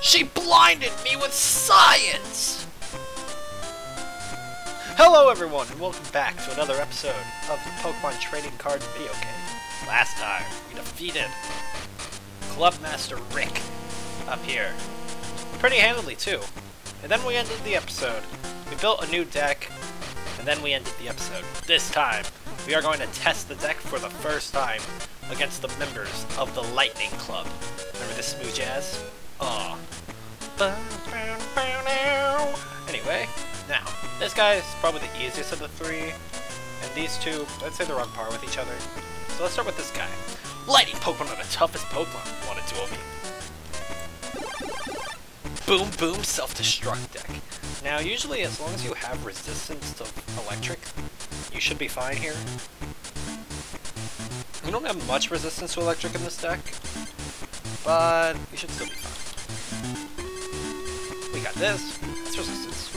She blinded me with science! Hello everyone, and welcome back to another episode of the Pokemon Trading Card video game. Last time, we defeated Clubmaster Rick up here. Pretty handily, too. And then we ended the episode. We built a new deck, and then we ended the episode. This time, we are going to test the deck for the first time against the members of the Lightning Club. Remember this smooth jazz? Aw. Anyway, now, this guy is probably the easiest of the three, and these two, I'd say they're on par with each other. So let's start with this guy. Lightning Pokemon are the toughest Pokemon. Wanted to me. Boom Boom Self-Destruct deck. Now, usually as long as you have resistance to electric, you should be fine here. We don't have much resistance to electric in this deck, but we should still be fine. We got this. That's resistance.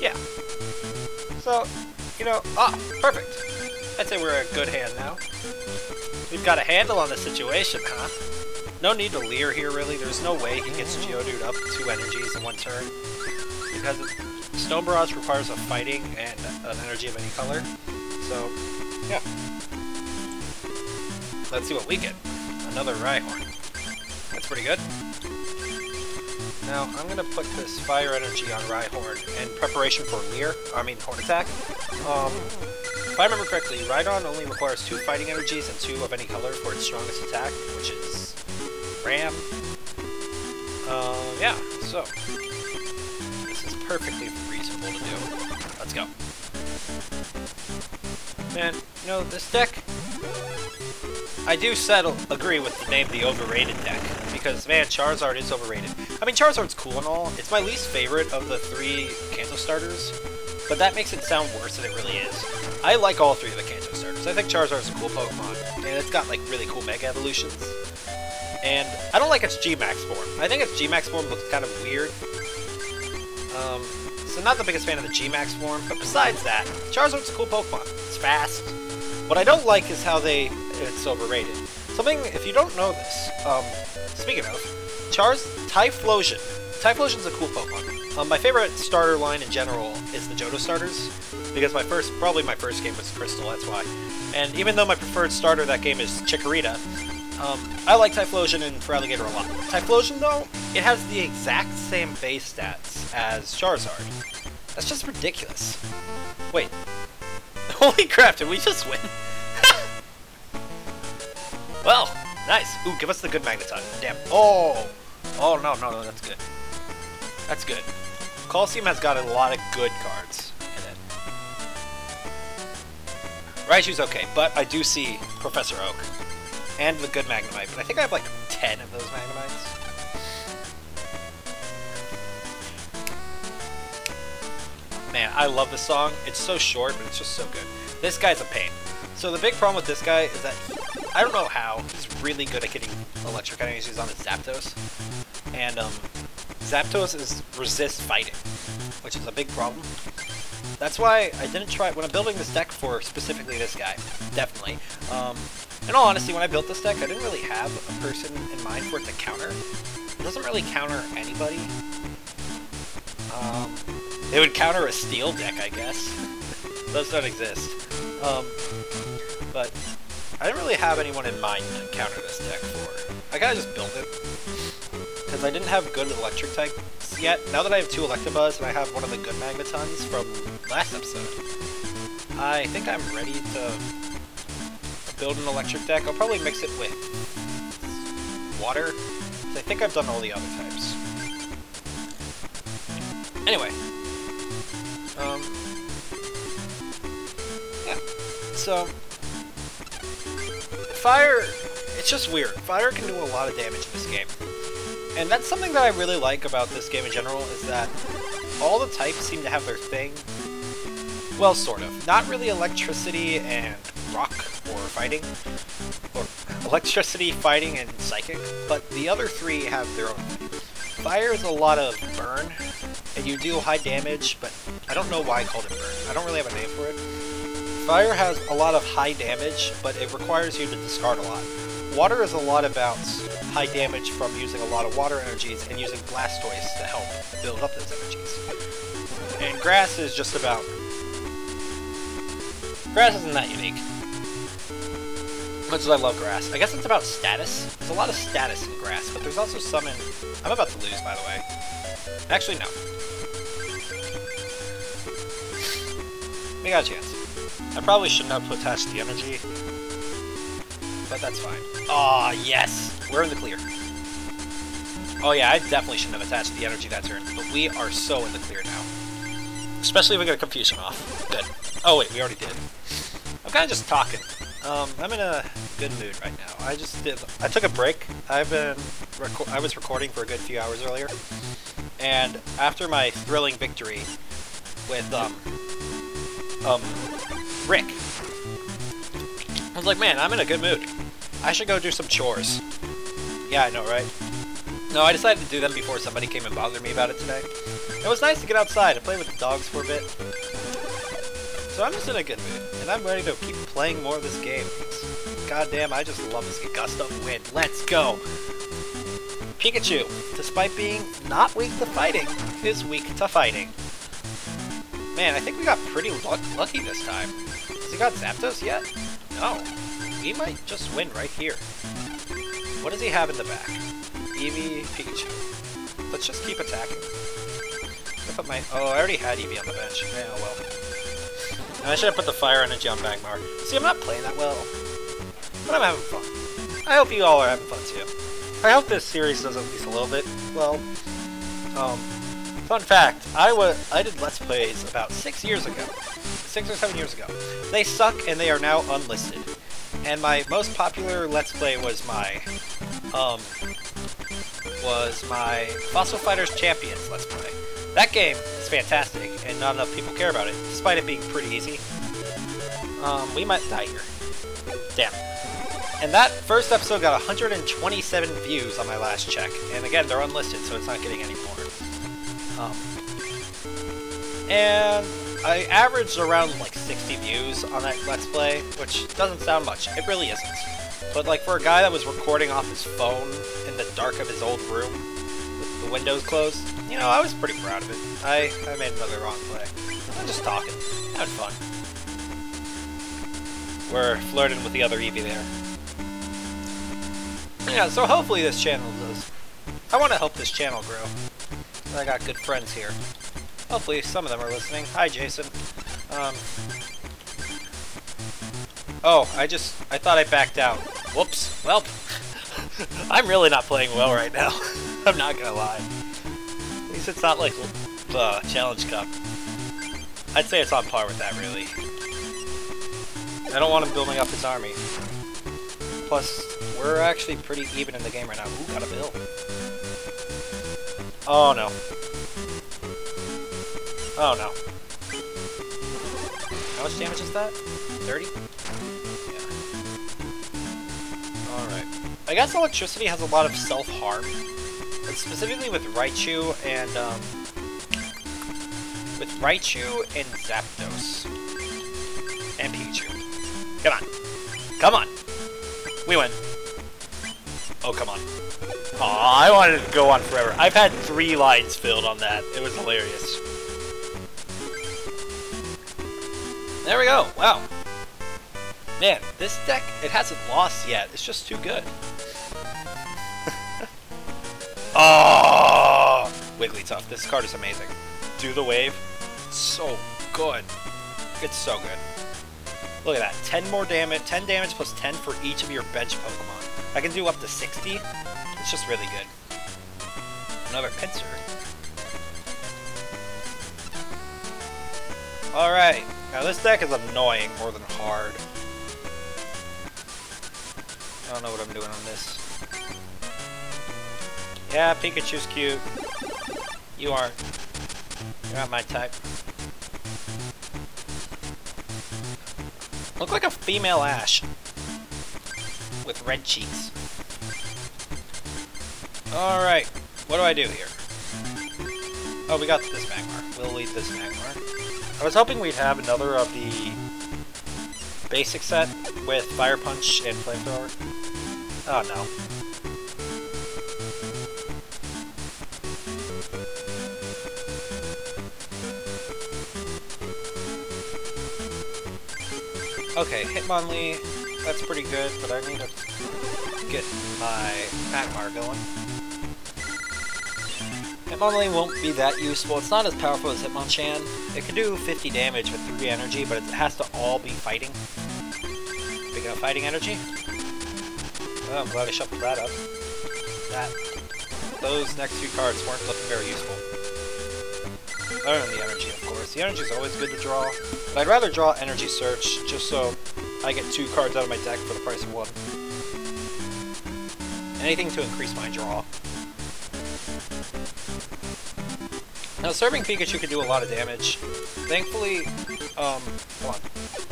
Yeah. So, you know, ah, perfect. I'd say we're a good hand now. We've got a handle on the situation, huh? No need to leer here, really. There's no way he gets Geodude up two energies in one turn. Because Stone Barrage requires a fighting and an energy of any color. So. Let's see what we get. Another Rhyhorn. That's pretty good. Now, I'm going to put this Fire Energy on Rhyhorn in preparation for Leer, I mean Horn Attack. Um, if I remember correctly, Rhydon only requires two Fighting Energies and two of any color for its strongest attack, which is Ram. Uh, yeah, so this is perfectly reasonable to do. Let's go. Man, you know, this deck, I do settle, agree with the name the overrated deck, because, man, Charizard is overrated. I mean, Charizard's cool and all. It's my least favorite of the three Kanto starters, but that makes it sound worse than it really is. I like all three of the Kanto starters. I think Charizard's a cool Pokemon, and it's got, like, really cool Mega Evolutions. And I don't like its G-Max form. I think its G-Max form looks kind of weird. Um, so not the biggest fan of the G-Max form, but besides that, Charizard's a cool Pokemon. It's fast. What I don't like is how they... it's overrated. Something, if you don't know this, um, speaking of, Char's Typhlosion. Typhlosion's a cool Pokemon. Um, my favorite starter line in general is the Johto starters, because my first, probably my first game was Crystal, that's why. And even though my preferred starter that game is Chikorita, um, I like Typhlosion and Feraligatr a lot. Typhlosion, though, it has the exact same base stats as Charizard. That's just ridiculous. Wait. Holy crap, did we just win? Well, nice. Ooh, give us the good Magneton. Damn. Oh! Oh, no, no, no, that's good. That's good. Colosseum has got a lot of good cards in it. Raichu's okay, but I do see Professor Oak. And the good Magnemite, but I think I have like 10 of those Magnemites. Man, I love this song. It's so short, but it's just so good. This guy's a pain. So the big problem with this guy is that I don't know how he's really good at getting electric energies on his Zapdos, and um, Zapdos is resist fighting, which is a big problem. That's why I didn't try when I'm building this deck for specifically this guy. Definitely. Um, in all honesty, when I built this deck, I didn't really have a person in mind for it to counter. It doesn't really counter anybody. Um, it would counter a steel deck, I guess. Those don't exist. Um, but I didn't really have anyone in mind to counter this deck for. I kinda just built it. Because I didn't have good electric types yet. Now that I have two Electabuzz and I have one of the good Magnetons from last episode, I think I'm ready to build an electric deck. I'll probably mix it with water. I think I've done all the other types. Anyway. Um, yeah. So, fire, it's just weird. Fire can do a lot of damage in this game. And that's something that I really like about this game in general, is that all the types seem to have their thing. Well, sort of. Not really electricity and rock or fighting, or electricity, fighting, and psychic, but the other three have their own. Fire is a lot of burn, and you deal high damage, but I don't know why I called it burn. I don't really have a name for it. Fire has a lot of high damage, but it requires you to discard a lot. Water is a lot about high damage from using a lot of water energies and using Blastoise to help build up those energies. And grass is just about... Grass isn't that unique. Much as I love grass. I guess it's about status. There's a lot of status in grass, but there's also some in... I'm about to lose, by the way. Actually, no. We got a chance. I probably shouldn't have attached the energy, but that's fine. Aw, oh, yes! We're in the clear. Oh yeah, I definitely shouldn't have attached the energy that turn, but we are so in the clear now. Especially if we get a confusion off. Good. Oh wait, we already did. I'm kind of just talking. Um, I'm in a good mood right now. I just did. I took a break. I've been. I was recording for a good few hours earlier, and after my thrilling victory with um um Rick. I was like, man, I'm in a good mood. I should go do some chores. Yeah, I know, right? No, I decided to do them before somebody came and bothered me about it today. It was nice to get outside and play with the dogs for a bit. So I'm just in a good mood, and I'm ready to keep playing more of this game. God damn, I just love this Augusta wind. Let's go! Pikachu, despite being not weak to fighting, is weak to fighting. Man, I think we got pretty lucky this time. Has he got Zapdos yet? No. We might just win right here. What does he have in the back? Eevee, Pikachu. Let's just keep attacking. I put my... Oh, I already had Eevee on the bench. Yeah, well. I should have put the fire energy on Magmar. See, I'm not playing that well. But I'm having fun. I hope you all are having fun too. I hope this series does at least a little bit. Well, um, Fun fact, I was I did Let's Plays about six years ago. Six or seven years ago. They suck and they are now unlisted. And my most popular Let's Play was my um was my Fossil Fighters Champions Let's Play. That game is fantastic and not enough people care about it, despite it being pretty easy. Um, we might die here. Damn. And that first episode got 127 views on my last check. And again, they're unlisted, so it's not getting any more. Um, and I averaged around like 60 views on that Let's Play, which doesn't sound much. It really isn't. But like for a guy that was recording off his phone in the dark of his old room with the windows closed, you know, I was pretty proud of it. I, I made another wrong play. I'm just talking. Having fun. We're flirting with the other Eevee there. Yeah, so hopefully this channel does. I want to help this channel grow. I got good friends here. Hopefully some of them are listening. Hi, Jason. Um, oh, I just, I thought I backed out. Whoops. Well, I'm really not playing well right now. I'm not gonna lie. At least it's not like the Challenge Cup. I'd say it's on par with that, really. I don't want him building up his army. Plus, we're actually pretty even in the game right now. Ooh, got a bill. Oh no. Oh no. How much damage is that? 30? Yeah. Alright. I guess electricity has a lot of self-harm. Specifically with Raichu and, um... With Raichu and Zapdos. And Pikachu. Come on. Come on! We win. Oh, come on. Aw, I wanted to go on forever. I've had three lines filled on that. It was hilarious. There we go. Wow. Man, this deck, it hasn't lost yet. It's just too good. Ah, oh! Wigglytuff. This card is amazing. Do the wave. So good. It's so good. Look at that. 10 more damage. 10 damage plus 10 for each of your bench Pokemon. I can do up to 60. It's just really good. Another Pinsir. Alright, now this deck is annoying more than hard. I don't know what I'm doing on this. Yeah, Pikachu's cute. You aren't. You're not my type. Look like a female Ash. With red cheeks. Alright, what do I do here? Oh, we got this Magmar. We'll lead this Magmar. I was hoping we'd have another of the basic set with Fire Punch and Flamethrower. Oh no. Okay, Hitmonlee, that's pretty good, but I need to get my Magmar going. Hitmonlee won't be that useful. It's not as powerful as Hitmonchan. It can do 50 damage with 3 energy, but it has to all be fighting. Speaking of fighting energy, oh, I'm glad I shuffled that up. That, those next few cards weren't looking very useful. Other than the energy, of course. The energy is always good to draw, but I'd rather draw Energy Search just so I get two cards out of my deck for the price of one. Anything to increase my draw. Now, Surfing Pikachu can do a lot of damage. Thankfully, um, hold on.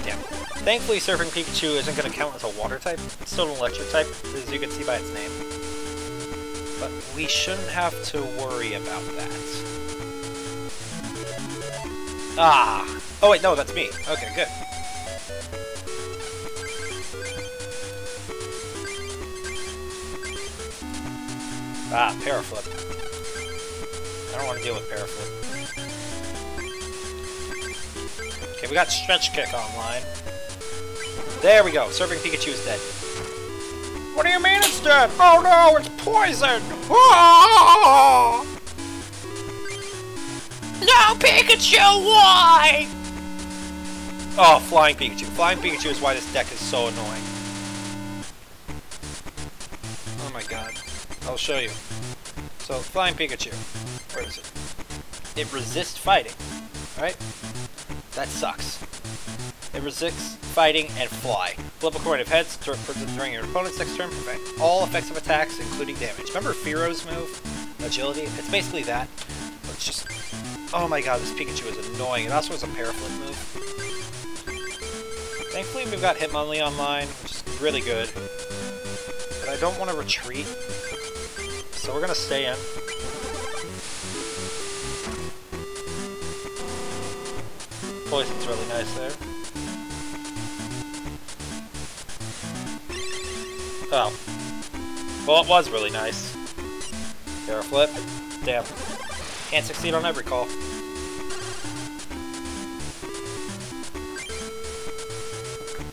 Damn. Thankfully, Surfing Pikachu isn't going to count as a water type. It's still an electric type, as you can see by its name. But we shouldn't have to worry about that. Ah! Oh wait, no, that's me. Okay, good. Ah, Paraflip. I don't want to deal with Paraflip. Okay, we got Stretch Kick online. There we go. Surfing Pikachu is dead. What do you mean it's dead? Oh no, it's poison! Ah! No, Pikachu, why? Oh, Flying Pikachu. Flying Pikachu is why this deck is so annoying. Oh my god. I'll show you. So, Flying Pikachu. Is it? Resists fighting. Right? That sucks. It resists fighting and fly. Flip a coin of heads during your opponent's next turn. Prevent all effective attacks, including damage. Remember Firo's move? Agility? It's basically that. It's just Oh my god, this Pikachu is annoying. It also has a Paraflip move. Thankfully, we've got Hitmonlee online, which is really good. But I don't want to retreat. So we're going to stay in. Poison's really nice there. Oh. Well, it was really nice. Paraflip. Damn. Can't succeed on every call.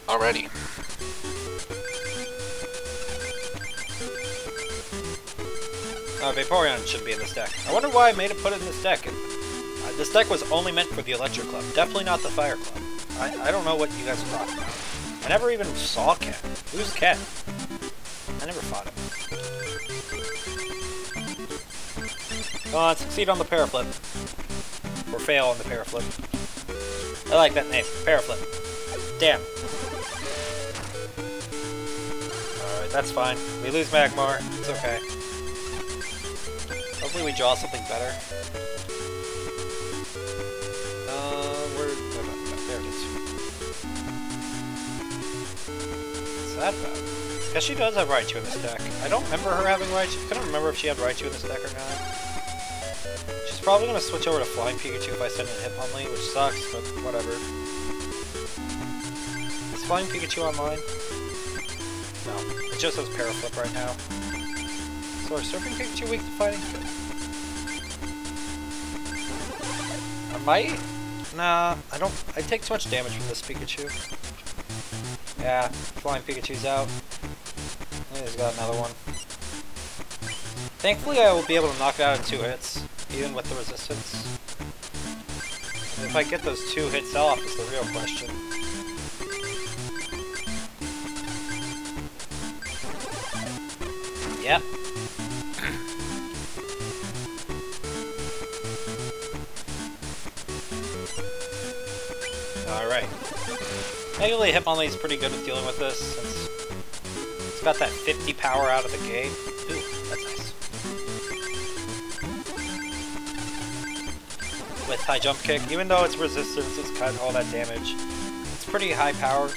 Already. Uh, Vaporeon should be in this deck. I wonder why I made it put it in this deck. Uh, this deck was only meant for the Electric Club, definitely not the Fire Club. I, I don't know what you guys are talking about. I never even saw Ken. Who's Ken? I never fought him. Come on, succeed on the paraflip. Or fail on the paraflip. I like that name, paraflip. Damn. Alright, that's fine. We lose Magmar, it's okay. Hopefully we draw something better. That bad? Guess she does have Raichu in this deck. I don't remember her having Raichu. I don't remember if she had Raichu in this deck or not She's probably going to switch over to Flying Pikachu if I send in Hitmonlee, which sucks, but whatever. Is Flying Pikachu online? No. It just has Paraflip right now. So are Surfing Pikachu weak to fighting? I might? Nah, I don't... I take too much damage from this Pikachu. Yeah, Flying Pikachu's out. He's got another one. Thankfully I will be able to knock it out in two hits even with the resistance. If I get those two hits off is the real question. Yep. Thankfully Hitmonlee is pretty good with dealing with this, since it's got that 50 power out of the gate. Ooh, that's nice. with high jump kick. Even though it's resistance, it's cut all that damage. It's pretty high power.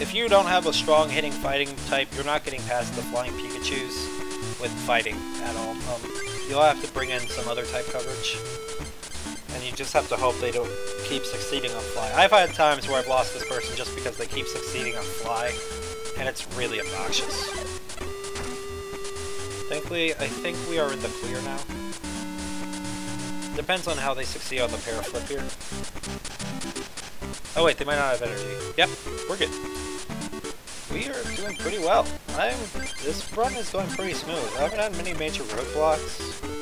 If you don't have a strong hitting fighting type, you're not getting past the flying Pikachus with fighting at all. Um, you'll have to bring in some other type coverage. And you just have to hope they don't keep succeeding on fly. I've had times where I've lost this person just because they keep succeeding on fly, and it's really obnoxious. Thankfully, I think we are in the clear now. Depends on how they succeed on the para flip here. Oh wait, they might not have energy. Yep, we're good. We are doing pretty well. I'm. This run is going pretty smooth. I haven't had many major roadblocks.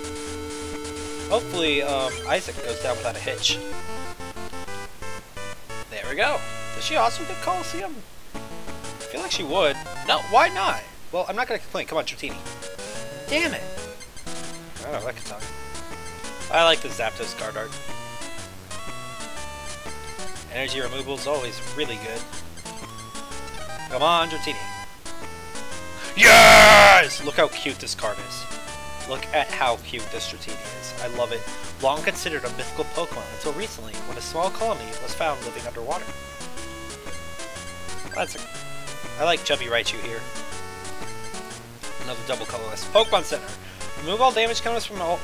Hopefully, um, Isaac goes down without a hitch. There we go. Does she also get Colosseum? I feel like she would. No, why not? Well, I'm not gonna complain. Come on, Dratini. Damn it! Oh, that can talk. I like the Zapdos Guard Art. Energy removal is always really good. Come on, Dratini. Yes! Look how cute this card is. Look at how cute this Dratini is. I love it. Long considered a mythical Pokemon until recently, when a small colony was found living underwater. That's a... I like Chubby Raichu here. Another double colorless. Pokemon Center. Remove all damage counters from all,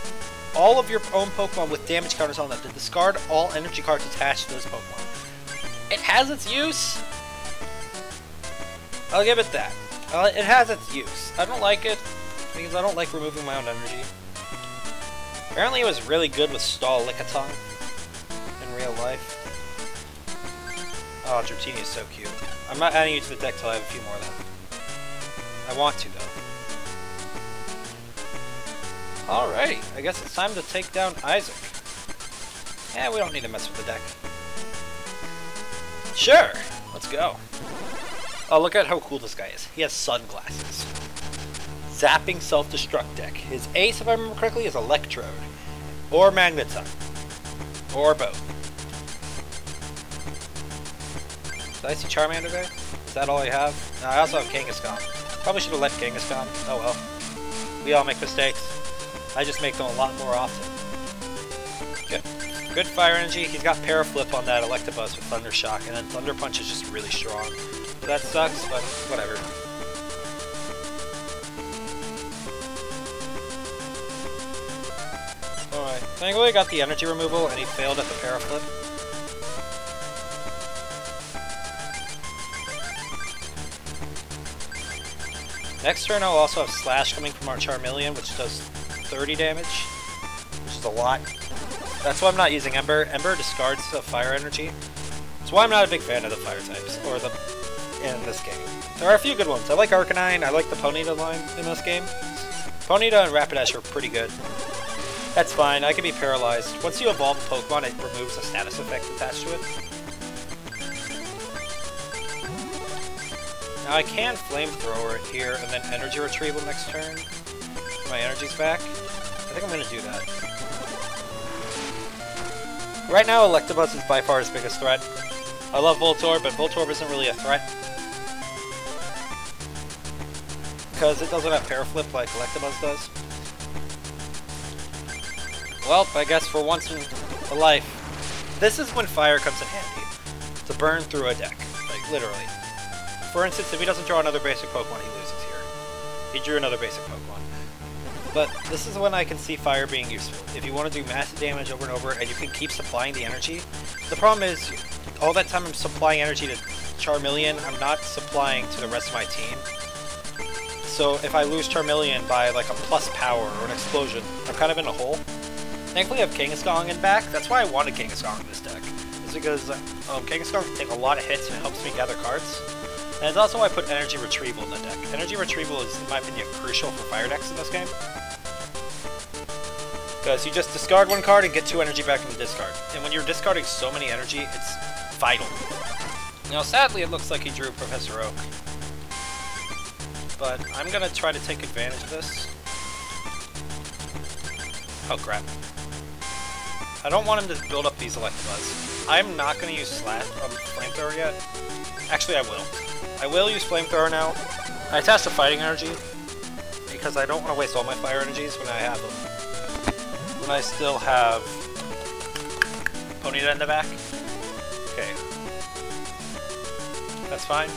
all of your own Pokemon with damage counters on them to discard all energy cards attached to those Pokemon. It has its use. I'll give it that. Uh, it has its use. I don't like it because I don't like removing my own energy. Apparently it was really good with Stall Lickitung in real life. Oh, Dratini is so cute. I'm not adding you to the deck till I have a few more them. I want to, though. Alrighty, I guess it's time to take down Isaac. Yeah, we don't need to mess with the deck. Sure, let's go. Oh, look at how cool this guy is. He has sunglasses. Zapping self-destruct deck. His ace, if I remember correctly, is Electrode. Or Magneton. Or both. Did I see Charmander there? Is that all I have? No, I also have Kangaskhan. Probably should have left Kangaskhan. Oh well. We all make mistakes. I just make them a lot more often. Good. Good fire energy. He's got Paraflip on that Electabuzz with Thunder Shock, and then Thunder Punch is just really strong. That sucks, but whatever. Alright, thankfully I got the energy removal, and he failed at the Paraflip. Next turn I'll also have Slash coming from our Charmeleon, which does 30 damage, which is a lot. That's why I'm not using Ember. Ember discards the fire energy. That's why I'm not a big fan of the fire types, or the in this game. There are a few good ones. I like Arcanine, I like the Ponyta line in this game. Ponyta and Rapidash are pretty good. That's fine, I can be paralyzed. Once you evolve a Pokemon, it removes a status effect attached to it. Now I can Flamethrower it here, and then Energy Retrieval next turn. My energy's back. I think I'm gonna do that. Right now, Electabuzz is by far his biggest threat. I love Voltorb, but Voltorb isn't really a threat. Because it doesn't have Paraflip like Electabuzz does. Well, I guess for once in a life, this is when fire comes in handy. To burn through a deck. Like, literally. For instance, if he doesn't draw another basic Pokemon, he loses here. He drew another basic Pokemon. But this is when I can see fire being useful. If you want to do massive damage over and over, and you can keep supplying the energy. The problem is, all that time I'm supplying energy to Charmeleon, I'm not supplying to the rest of my team. So if I lose Charmeleon by like a plus power or an explosion, I'm kind of in a hole. I have Kangaskhan in back, that's why I wanted Kangaskhan in this deck. Is because um, Kangaskhan can take a lot of hits and it helps me gather cards. And it's also why I put Energy Retrieval in the deck. Energy Retrieval is, in my opinion, crucial for fire decks in this game. Because you just discard one card and get two energy back in the discard. And when you're discarding so many energy, it's vital. Now, sadly, it looks like he drew Professor Oak. But I'm going to try to take advantage of this. Oh, crap. I don't want him to build up these Electabuzz. I'm not going to use Slash um, Flamethrower yet. Actually, I will. I will use Flamethrower now. I attach the Fighting Energy, because I don't want to waste all my Fire Energies when I have them. When I still have Ponyta in the back. Okay. That's fine.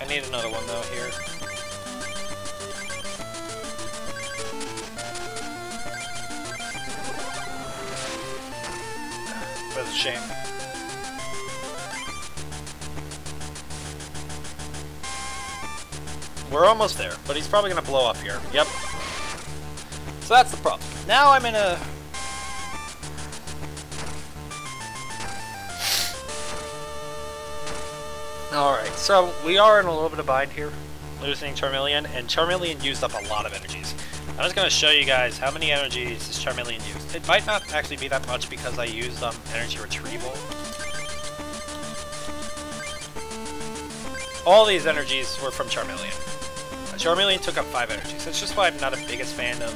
I need another one though here. Shame. We're almost there, but he's probably gonna blow up here. Yep. So that's the problem. Now I'm in a... Alright, so we are in a little bit of bind here, losing Charmeleon, and Charmeleon used up a lot of energies. I'm just going to show you guys how many energies this Charmeleon used. It might not actually be that much because I used um, energy retrieval. All these energies were from Charmeleon. Charmeleon took up 5 energies. That's just why I'm not a biggest fan of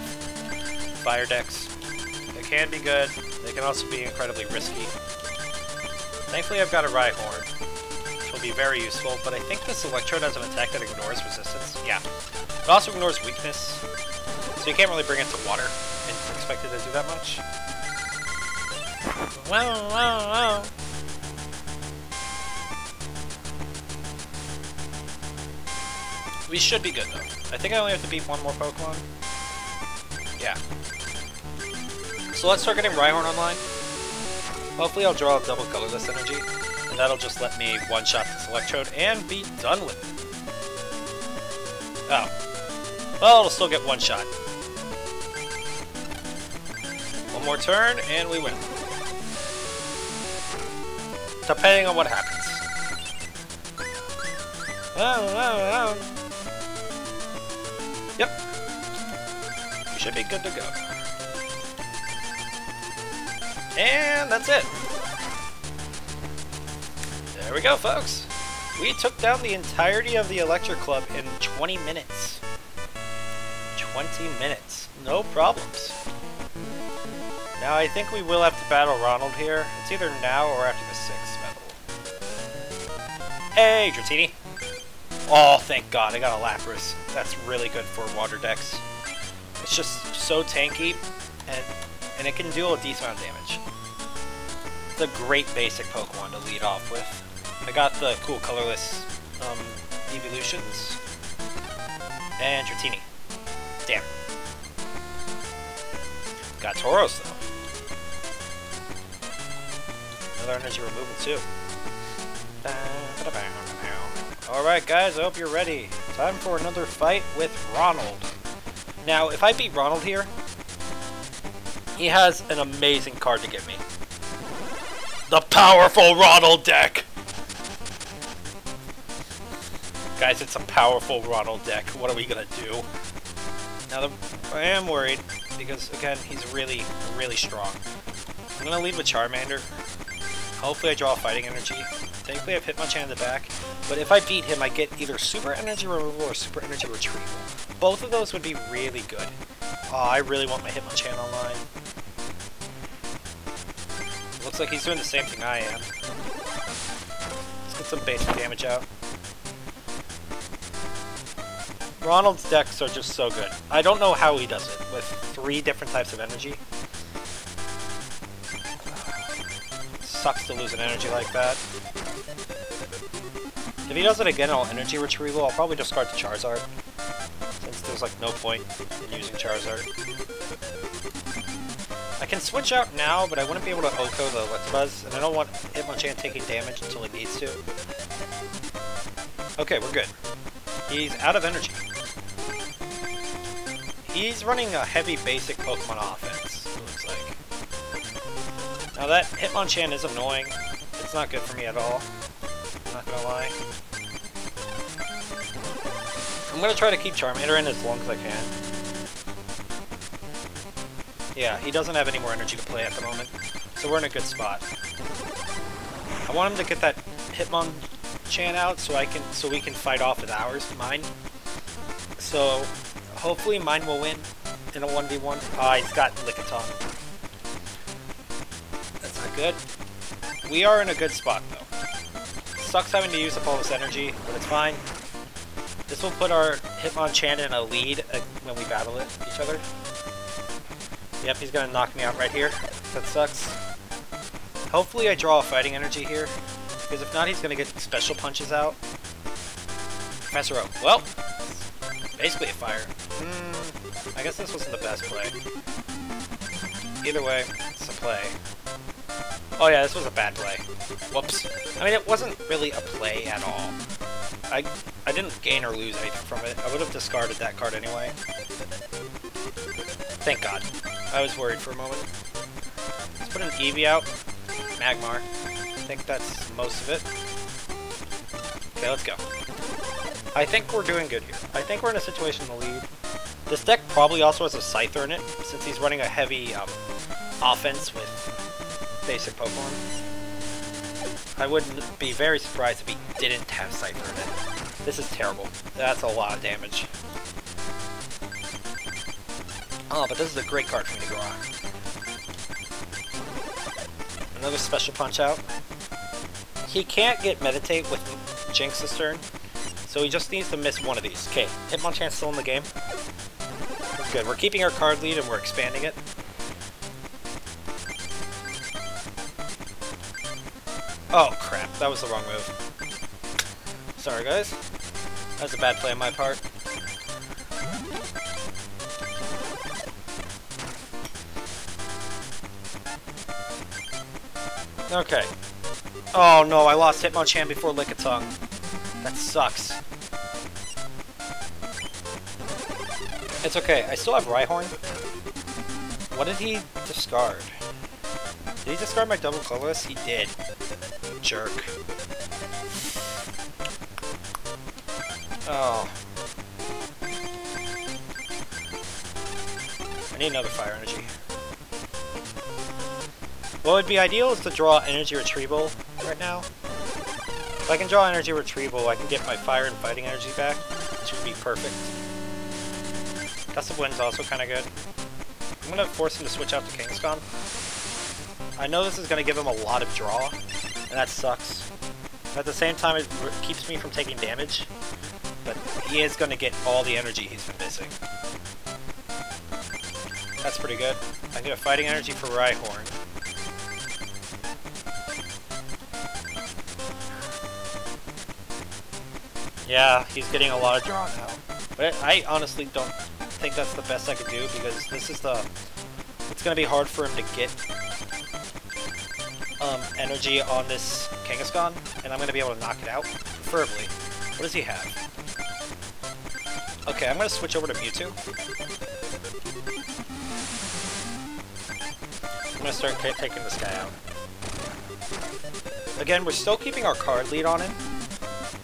fire decks. They can be good, they can also be incredibly risky. Thankfully I've got a Rhyhorn, which will be very useful, but I think this Electrode has an attack that ignores resistance. Yeah. It also ignores weakness, so you can't really bring it to water and expect it to do that much. Wow, wow, wow. We should be good, though. I think I only have to beat one more Pokemon. Yeah. So let's start getting Rhyhorn online. Hopefully I'll draw a double colorless energy, and that'll just let me one-shot this Electrode and be done with it. Oh. Well, it'll still get one shot. More turn, and we win. Depending on what happens. Oh, oh, oh. Yep. We should be good to go. And that's it. There we go, folks. We took down the entirety of the Electric Club in 20 minutes. 20 minutes. No problems. Now, I think we will have to battle Ronald here. It's either now or after the 6th battle. Hey, Dratini. Oh, thank god, I got a Lapras. That's really good for water decks. It's just so tanky, and, and it can deal a decent amount of damage. It's a great basic Pokemon to lead off with. I got the cool colorless um, evolutions. And Dratini. Damn. Got Tauros, though. Another energy removal, too. Alright, guys, I hope you're ready. Time for another fight with Ronald. Now, if I beat Ronald here, he has an amazing card to give me. The powerful Ronald deck! Guys, it's a powerful Ronald deck. What are we gonna do? Now, I am worried, because, again, he's really, really strong. I'm gonna leave with Charmander. Hopefully I draw Fighting Energy. Thankfully I have Hitmonchan in the back. But if I beat him, I get either Super Energy Removal or Super Energy Retrieval. Both of those would be really good. Oh, I really want my Hitmonchan online. Looks like he's doing the same thing I am. Let's get some basic damage out. Ronald's decks are just so good. I don't know how he does it, with three different types of energy. Sucks to lose an energy like that. If he does it again, I'll energy retrieval. I'll probably discard the Charizard, since there's like no point in using Charizard. I can switch out now, but I wouldn't be able to OHKO the Electabuzz, and I don't want Hitmonchan taking damage until he needs to. Okay, we're good. He's out of energy. He's running a heavy basic Pokemon offense. Now that Hitmonchan is annoying. It's not good for me at all. I'm not gonna lie. I'm gonna try to keep Charmander in as long as I can. Yeah, he doesn't have any more energy to play at the moment, so we're in a good spot. I want him to get that Hitmonchan out so I can so we can fight off with ours, mine. So hopefully mine will win in a 1v1. Ah, he's got Lickitung. Good. We are in a good spot though. Sucks having to use up all this energy, but it's fine. This will put our Hitmonchan in a lead uh, when we battle it, each other. Yep, he's gonna knock me out right here. That sucks. Hopefully I draw a fighting energy here, because if not, he's gonna get special punches out. Professor Oak. Well, basically a fire. Hmm, I guess this wasn't the best play. Either way, it's a play. Oh yeah, this was a bad play. Whoops. I mean, it wasn't really a play at all. I I didn't gain or lose anything from it. I would have discarded that card anyway. Thank God. I was worried for a moment. Let's put an Eevee out. Magmar. I think that's most of it. Okay, let's go. I think we're doing good here. I think we're in a situation to lead. This deck probably also has a Scyther in it, since he's running a heavy um, offense with basic Pokemon. I wouldn't be very surprised if he didn't have Scyther in it. This is terrible. That's a lot of damage. Oh, but this is a great card for me to draw. Another special punch out. He can't get Meditate with Jynx this turn, so he just needs to miss one of these. Okay, Hitmonchan's still in the game. That's good. We're keeping our card lead and we're expanding it. Oh crap, that was the wrong move. Sorry guys. That was a bad play on my part. Okay. Oh no, I lost Hitmonchan before Lickitung. That sucks. It's okay, I still have Rhyhorn. What did he discard? Did he discard my double colorless? He did. Jerk. Oh. I need another fire energy. What would be ideal is to draw energy retrieval right now. If I can draw energy retrieval, I can get my fire and fighting energy back, which would be perfect. Gust of Wind's also kind of good. I'm going to force him to switch out to Kangaskhan. I know this is going to give him a lot of draw, and that sucks. At the same time, it keeps me from taking damage, but he is going to get all the energy he's been missing. That's pretty good. I get a fighting energy for Rhyhorn. Yeah, he's getting a lot of draw now. But I honestly don't think that's the best I could do because this is the... It's going to be hard for him to get um, energy on this Kangaskhan, and I'm going to be able to knock it out, preferably. What does he have? Okay, I'm going to switch over to Mewtwo. I'm going to start taking this guy out. Again, we're still keeping our card lead on him,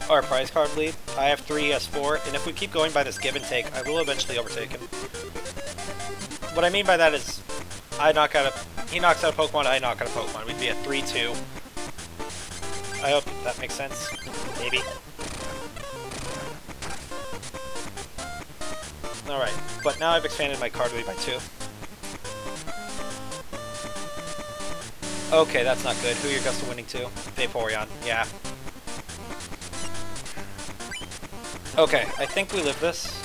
our prize card lead. I have 3, he has 4, and if we keep going by this give and take, I will eventually overtake him. What I mean by that is, I knock out a... He knocks out a Pokemon, I knock out a Pokemon. We'd be at 3-2. I hope that makes sense. Maybe. Alright, but now I've expanded my card lead by 2. Okay, that's not good. Who are your Gust of Winning to? Vaporeon. Yeah, Okay, I think we live this.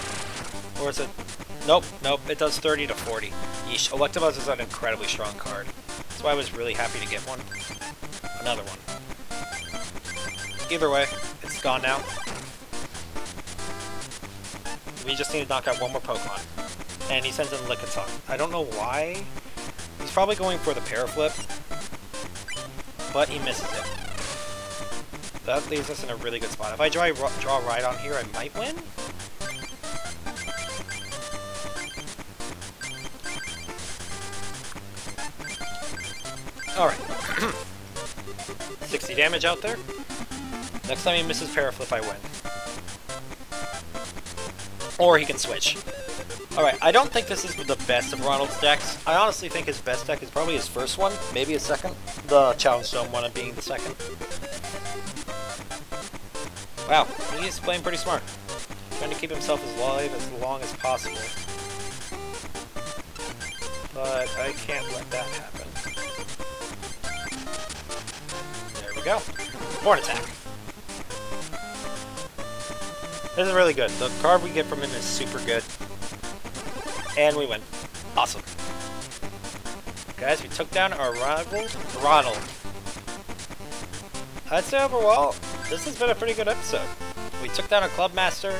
Or is it... Nope, nope, it does 30 to 40. Yeesh, Electabuzz is an incredibly strong card. That's why I was really happy to get one. Another one. Either way, it's gone now. We just need to knock out one more Pokemon. And he sends in Lickitung. I don't know why. He's probably going for the Paraflip. But he misses it. That leaves us in a really good spot. If I draw, draw right on here, I might win? 60 damage out there. Next time he misses Paraflip, I win. Or he can switch. Alright, I don't think this is the best of Ronald's decks. I honestly think his best deck is probably his first one, maybe his second. The Dome one being the second. Wow, he's playing pretty smart. Trying to keep himself as alive as long as possible. But I can't let that happen. Go. Horn attack. This is really good. The card we get from him is super good. And we win. Awesome. Guys, we took down our rival, Ronald. I'd say overall, this has been a pretty good episode. We took down a Clubmaster.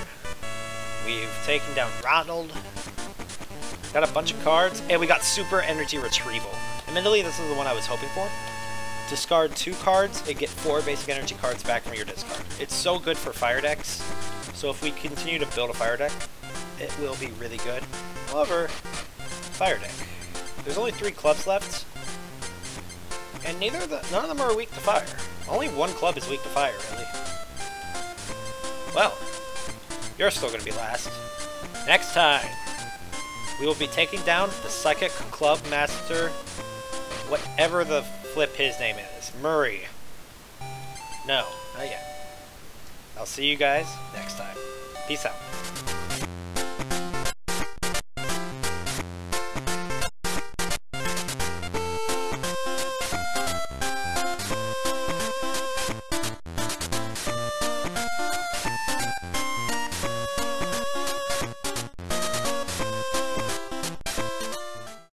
We've taken down Ronald. Got a bunch of cards, and we got Super Energy Retrieval. Admittedly, this is the one I was hoping for. Discard two cards and get four basic energy cards back from your discard. It's so good for fire decks. So if we continue to build a fire deck, it will be really good. However, fire deck. There's only three clubs left, and neither of the, none of them are weak to fire. Only one club is weak to fire, really. Well, you're still going to be last. Next time, we will be taking down the Psychic Club Master, whatever the flip his name is. Murray. No, not yet. I'll see you guys next time. Peace out.